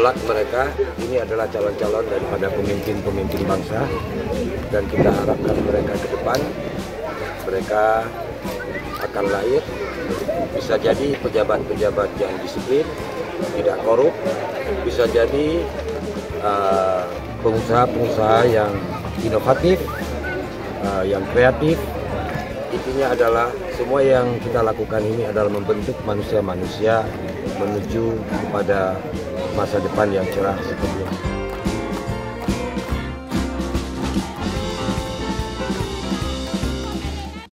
kelak mereka. Ini adalah calon-calon daripada pemimpin-pemimpin bangsa. Dan kita harapkan mereka ke depan mereka akan lahir. Bisa jadi pejabat-pejabat yang disiplin tidak korup. Bisa jadi uh, pengusaha-pengusaha yang inovatif uh, yang kreatif. Intinya adalah semua yang kita lakukan ini adalah membentuk manusia-manusia menuju kepada masa depan yang cerah seperti ini.